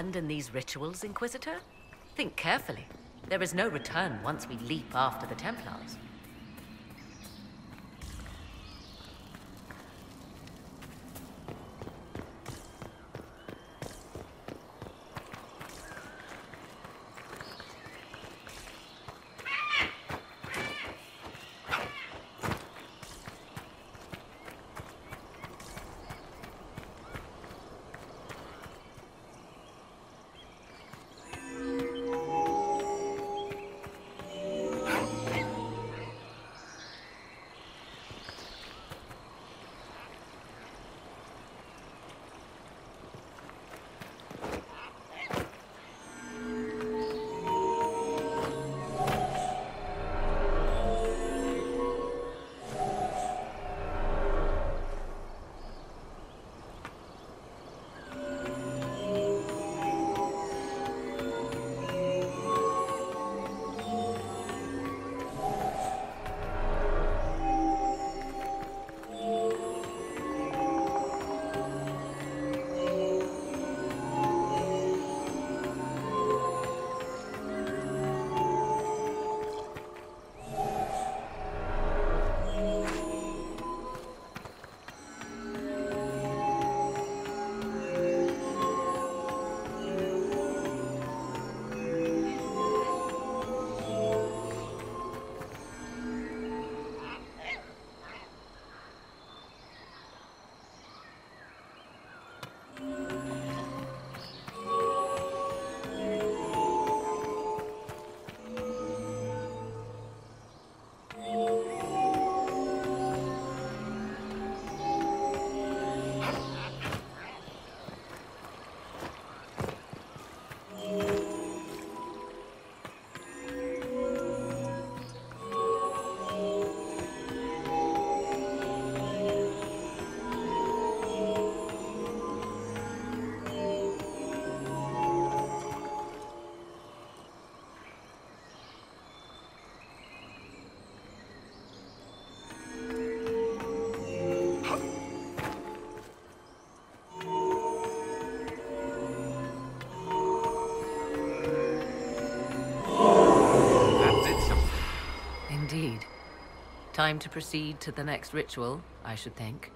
Abandon these rituals, Inquisitor? Think carefully. There is no return once we leap after the Templars. Time to proceed to the next ritual, I should think.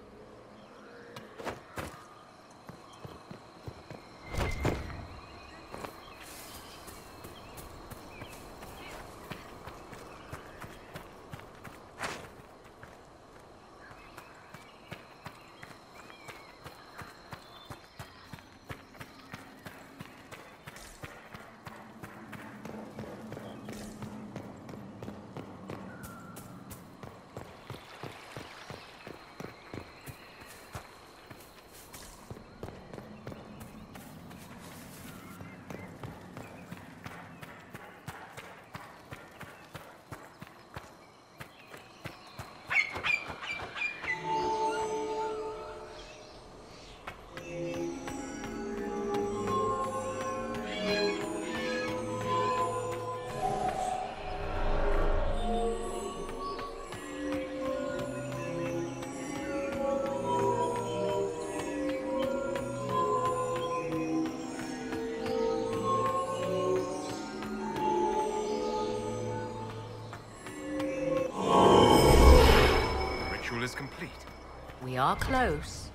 We are close.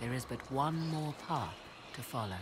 There is but one more path to follow.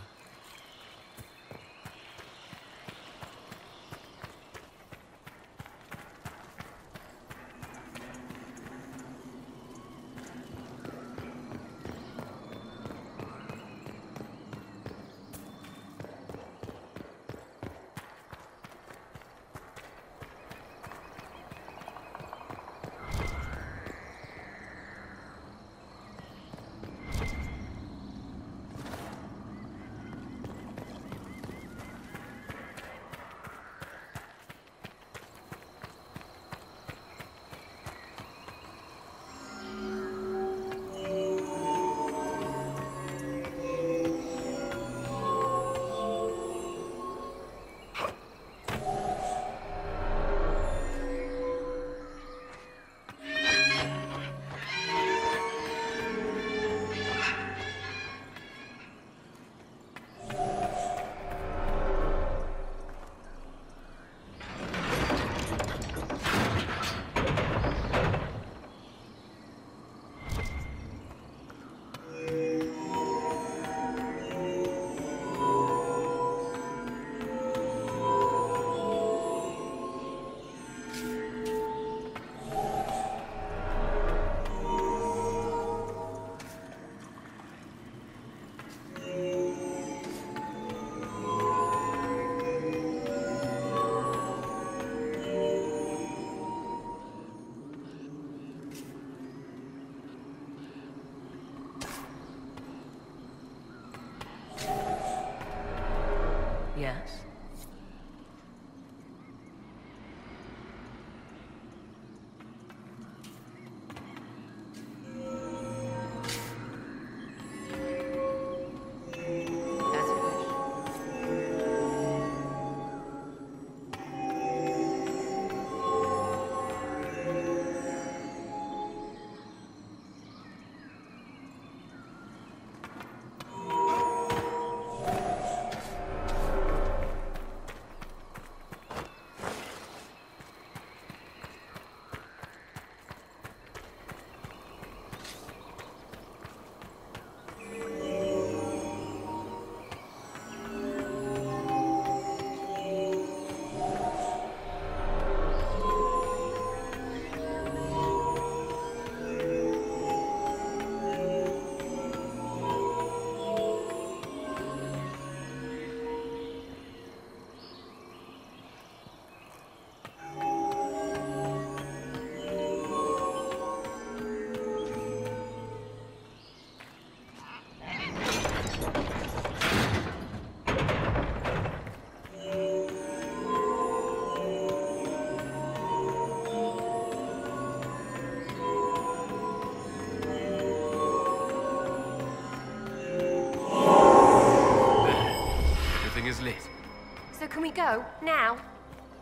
Go? Now?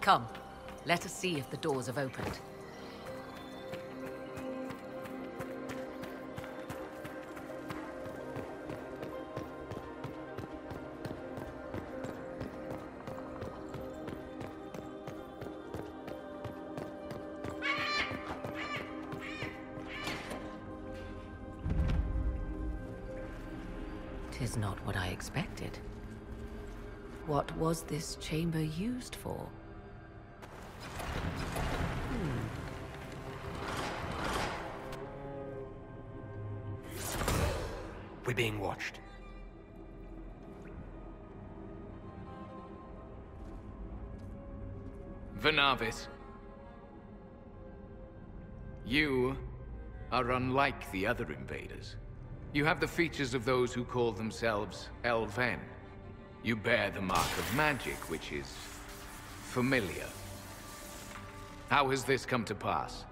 Come, let us see if the doors have opened. Was this chamber used for? We're being watched. Venavis. You are unlike the other invaders. You have the features of those who call themselves Elven. You bear the mark of magic, which is... familiar. How has this come to pass?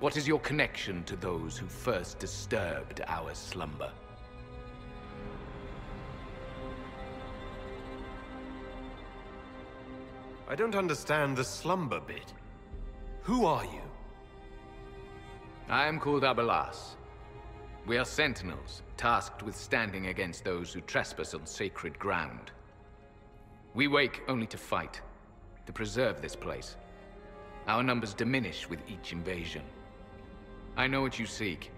What is your connection to those who first disturbed our slumber? I don't understand the slumber bit. Who are you? I am called Abelas. We are sentinels, tasked with standing against those who trespass on sacred ground. We wake only to fight, to preserve this place. Our numbers diminish with each invasion. I know what you seek.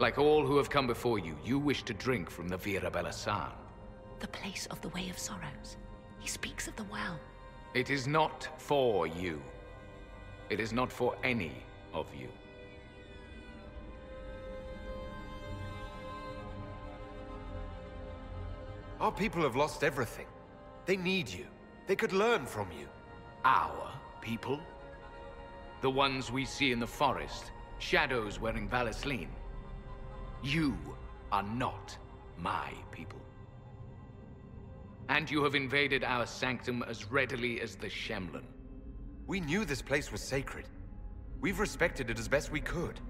Like all who have come before you, you wish to drink from the Vir'abelasan. The place of the Way of Sorrows. He speaks of the well. It is not for you. It is not for any of you. Our people have lost everything. They need you. They could learn from you. Our people? The ones we see in the forest, shadows wearing vallaslin. You are not my people. And you have invaded our sanctum as readily as the shemlen. We knew this place was sacred. We've respected it as best we could.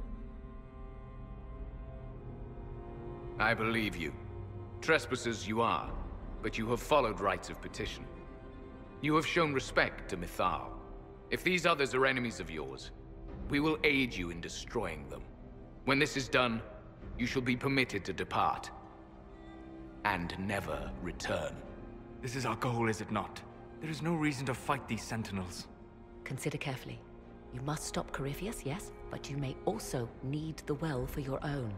I believe you. Trespassers you are, but you have followed rites of petition. You have shown respect to Mythal. If these others are enemies of yours, we will aid you in destroying them. When this is done, you shall be permitted to depart. And never return. This is our goal, is it not? There is no reason to fight these sentinels. Consider carefully. You must stop Corypheus, yes, but you may also need the well for your own.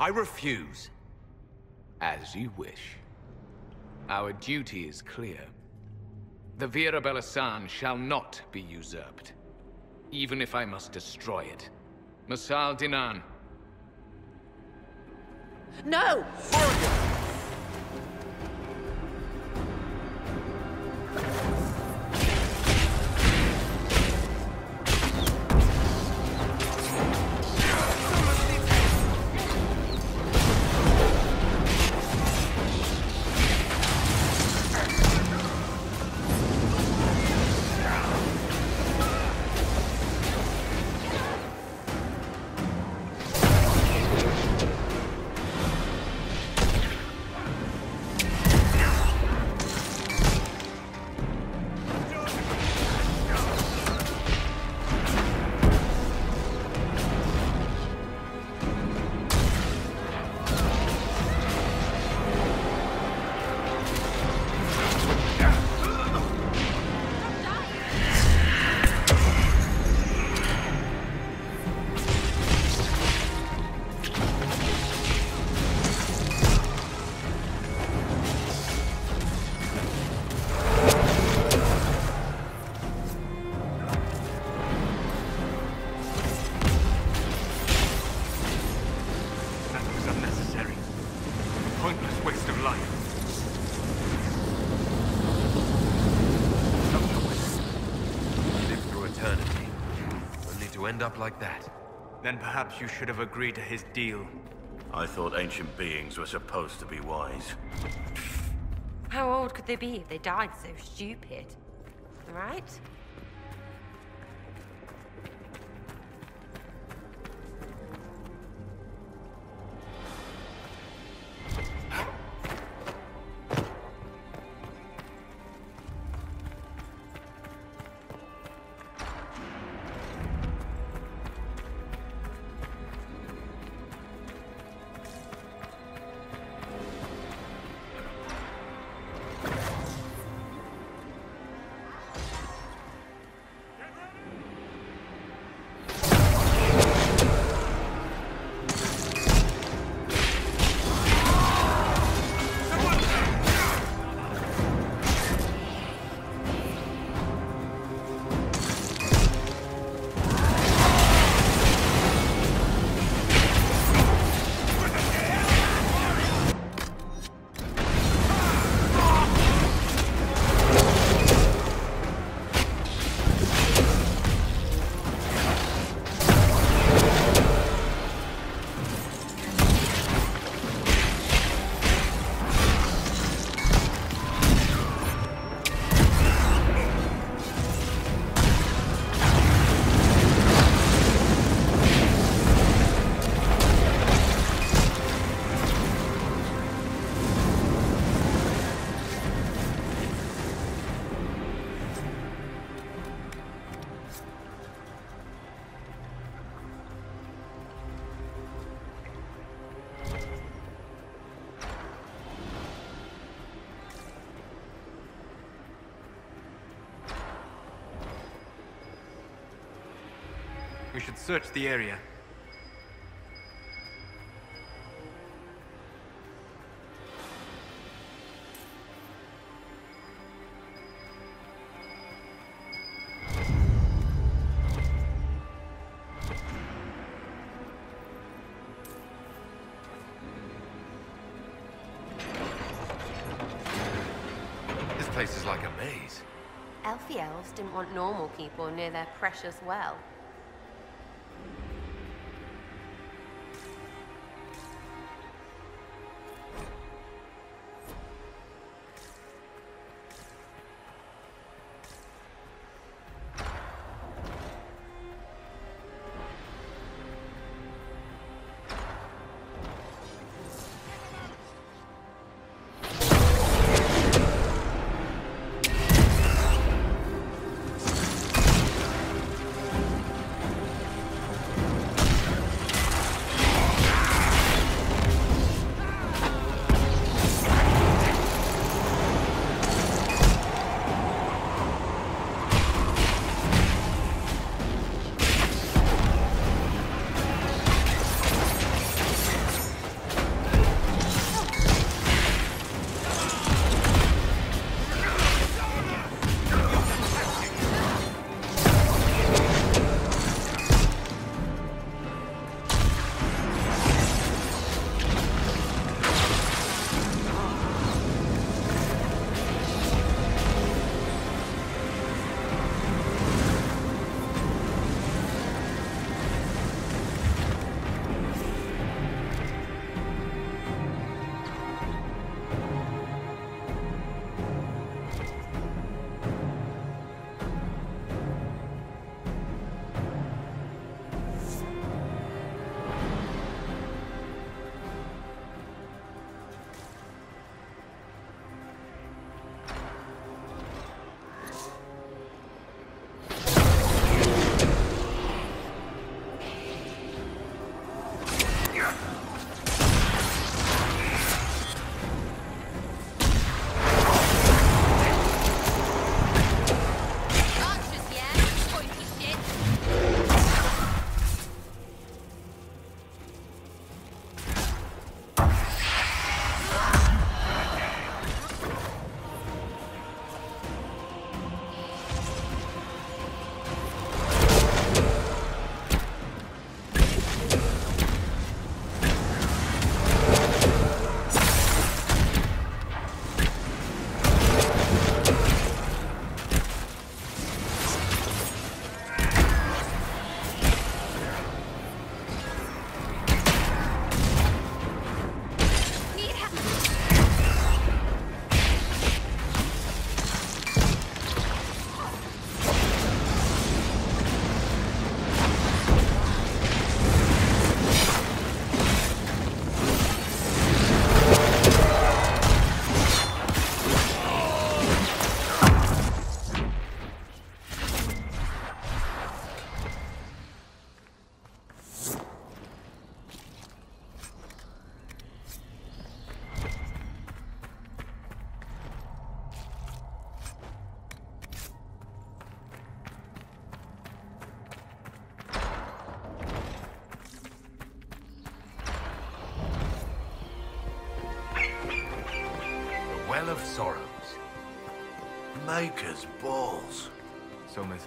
I refuse. As you wish. Our duty is clear. The Vir'abelasan shall not be usurped. Even if I must destroy it. Masal Dinan. No! pointless waste of life. Live through eternity, only to end up like that. Then perhaps you should have agreed to his deal. I thought ancient beings were supposed to be wise. How old could they be if they died so stupid? Right? We should search the area. This place is like a maze. Elfie elves didn't want normal people near their precious well.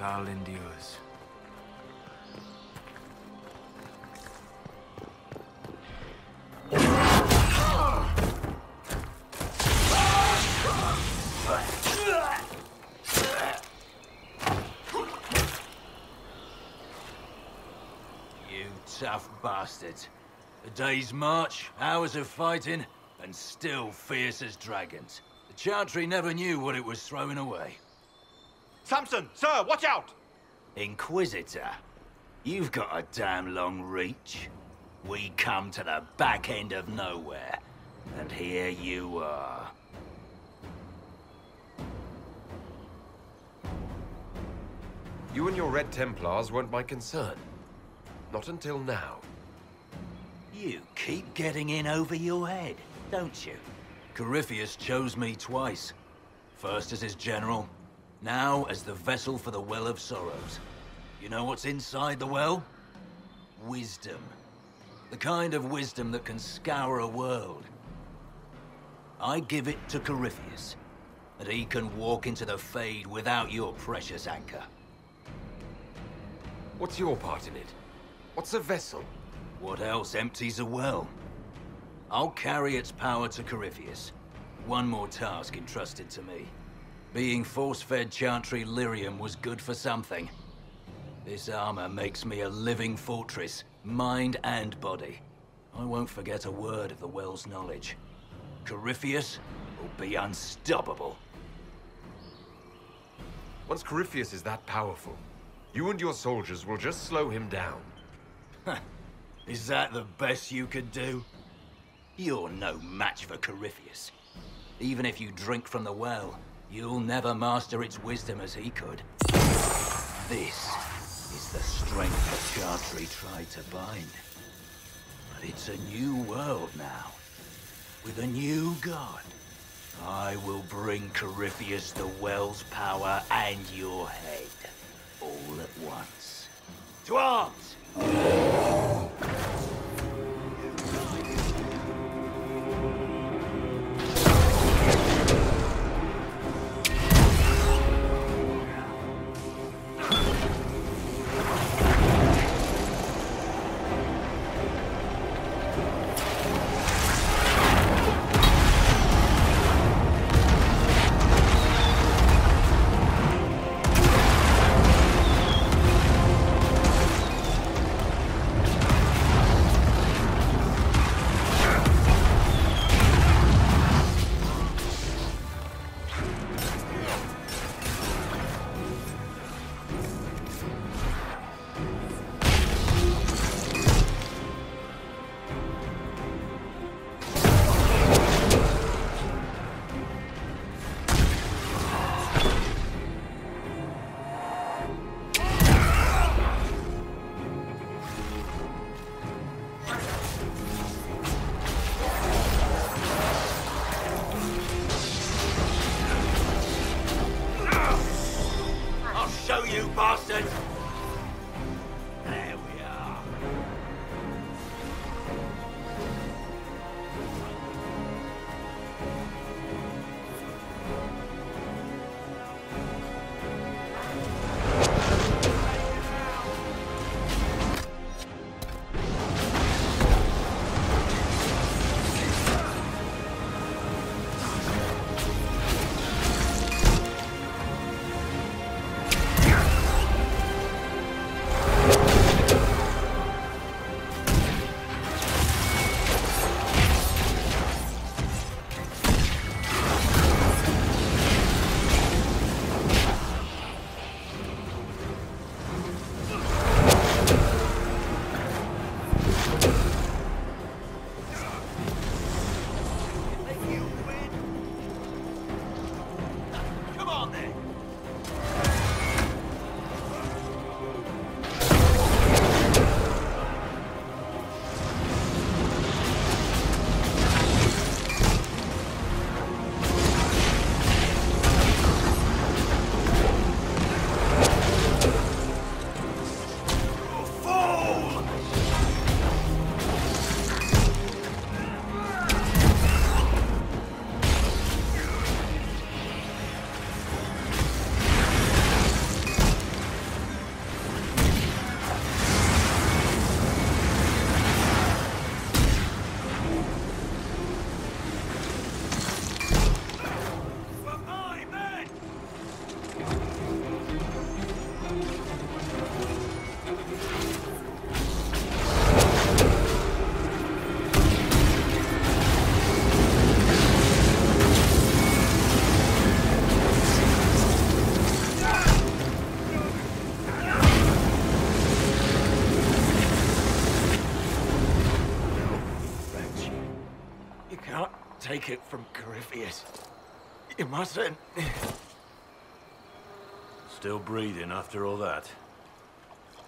Mythal endures. You tough bastards. A day's march, hours of fighting, and still fierce as dragons. The Chantry never knew what it was throwing away. Samson, sir, watch out! Inquisitor, you've got a damn long reach. We come to the back end of nowhere, and here you are. You and your Red Templars weren't my concern. Not until now. You keep getting in over your head, don't you? Corypheus chose me twice. First as his general, now as the vessel for the Well of Sorrows. You know what's inside the well? Wisdom. The kind of wisdom that can scour a world. I give it to Corypheus, that he can walk into the Fade without your precious anchor. What's your part in it? What's a vessel? What else empties a well? I'll carry its power to Corypheus. One more task entrusted to me. Being force-fed Chantry Lyrium was good for something. This armor makes me a living fortress, mind and body. I won't forget a word of the well's knowledge. Corypheus will be unstoppable. Once Corypheus is that powerful, you and your soldiers will just slow him down. Is that the best you could do? You're no match for Corypheus. Even if you drink from the well, you'll never master its wisdom as he could. This is the strength the Chantry tried to bind. But it's a new world now, with a new god. I will bring Corypheus the well's power and your head, all at once. To arms! you bastards! Can't take it from Corypheus. You mustn't. Still breathing after all that.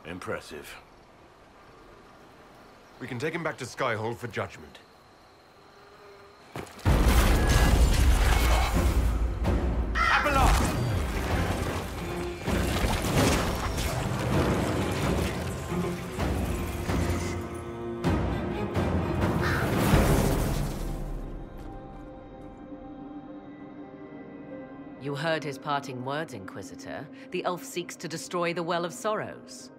Impressive. We can take him back to Skyhold for judgment. Heard his parting words, Inquisitor. The elf seeks to destroy the Well of Sorrows.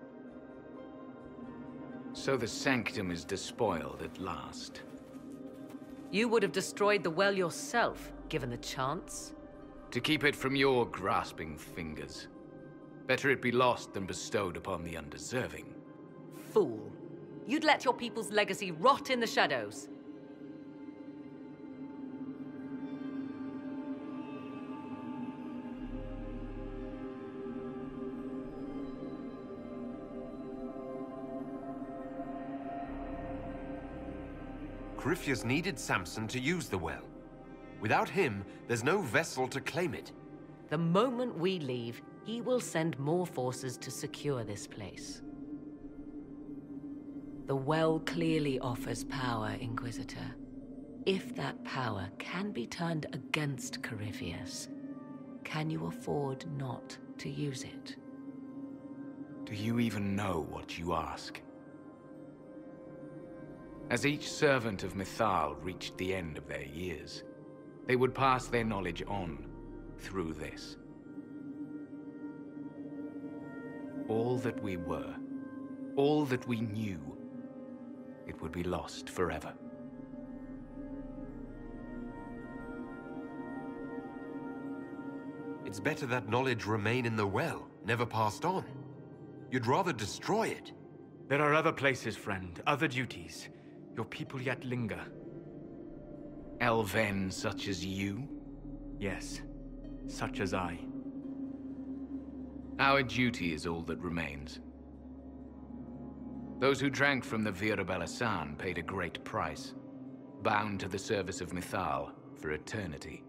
So the Sanctum is despoiled at last. You would have destroyed the well yourself, given the chance. To keep it from your grasping fingers. Better it be lost than bestowed upon the undeserving. Fool. You'd let your people's legacy rot in the shadows. Corypheus needed Samson to use the well. Without him, there's no vessel to claim it. The moment we leave, he will send more forces to secure this place. The well clearly offers power, Inquisitor. If that power can be turned against Corypheus, can you afford not to use it? Do you even know what you ask? As each servant of Mythal reached the end of their years, they would pass their knowledge on through this. All that we were, all that we knew, it would be lost forever. It's better that knowledge remain in the well, never passed on. You'd rather destroy it. There are other places, friend, other duties. Your people yet linger. Elven such as you? Yes, such as I. Our duty is all that remains. Those who drank from the Vir'abelasan paid a great price, bound to the service of Mythal for eternity.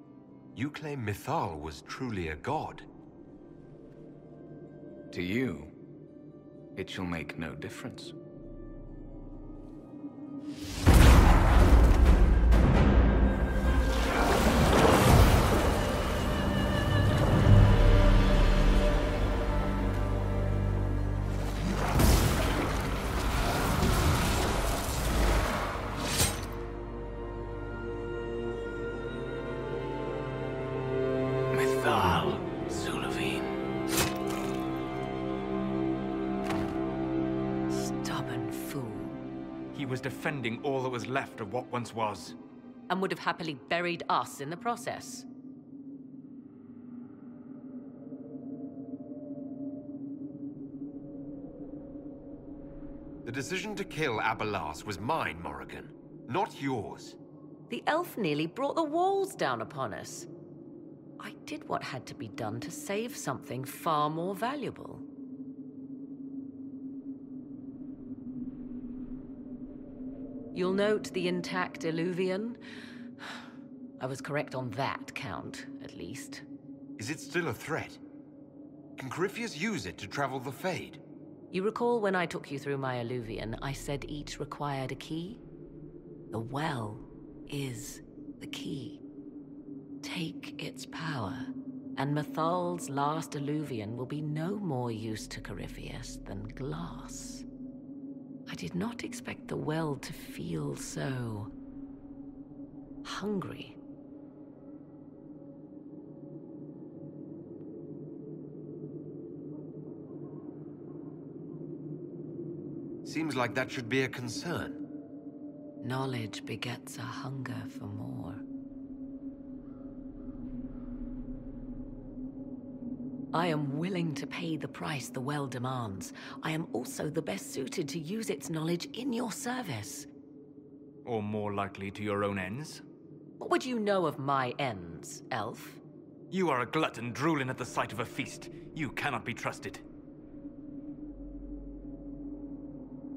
You claim Mythal was truly a god. To you, it shall make no difference. He was defending all that was left of what once was. And would have happily buried us in the process. The decision to kill Abelas was mine, Morrigan, not yours. The elf nearly brought the walls down upon us. I did what had to be done to save something far more valuable. You'll note the intact eluvian. I was correct on that count, at least. Is it still a threat? Can Corypheus use it to travel the Fade? You recall when I took you through my eluvian, I said each required a key? The well is the key. Take its power, and Mythal's last eluvian will be no more use to Corypheus than glass. I did not expect the well to feel so... hungry. Seems like that should be a concern. Knowledge begets a hunger for more. I am willing to pay the price the well demands. I am also the best suited to use its knowledge in your service. Or more likely to your own ends. What would you know of my ends, elf? You are a glutton drooling at the sight of a feast. You cannot be trusted.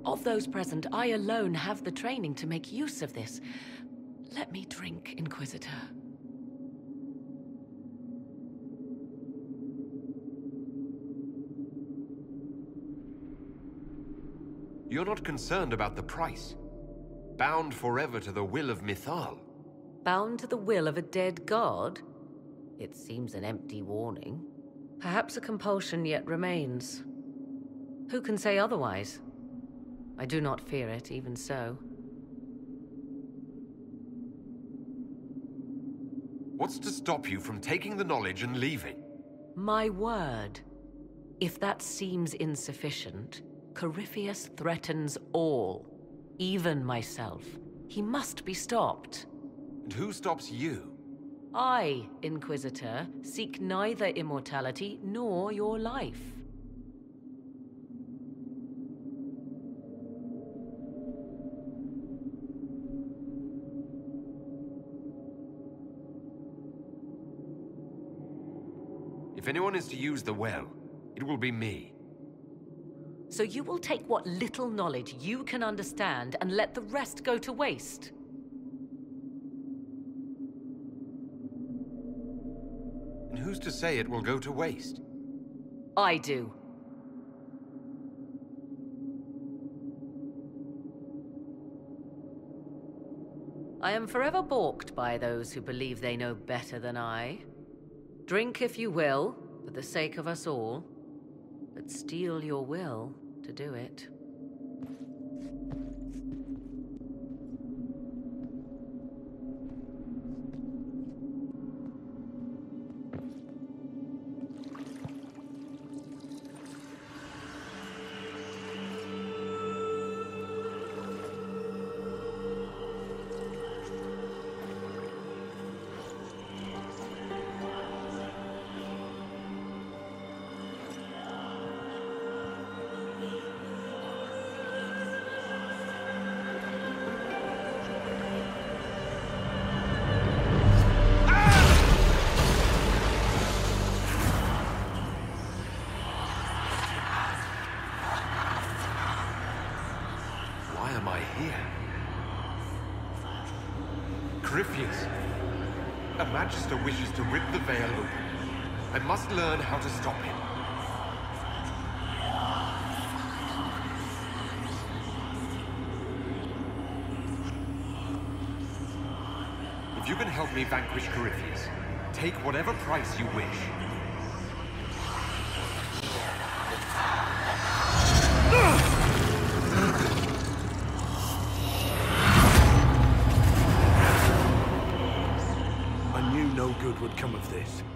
Of those present, I alone have the training to make use of this. Let me drink, Inquisitor. You're not concerned about the price. Bound forever to the will of Mythal. Bound to the will of a dead god? It seems an empty warning. Perhaps a compulsion yet remains. Who can say otherwise? I do not fear it, even so. What's to stop you from taking the knowledge and leaving? My word. If that seems insufficient, Corypheus threatens all, even myself. He must be stopped. And who stops you? I, Inquisitor, seek neither immortality nor your life. If anyone is to use the well, it will be me. So you will take what little knowledge you can understand and let the rest go to waste? And who's to say it will go to waste? I do. I am forever balked by those who believe they know better than I. Drink if you will, for the sake of us all, but steel your will to do it. Why am I here? Corypheus. A Magister wishes to rip the veil open. I must learn how to stop him. If you can help me vanquish Corypheus, take whatever price you wish. Come of this.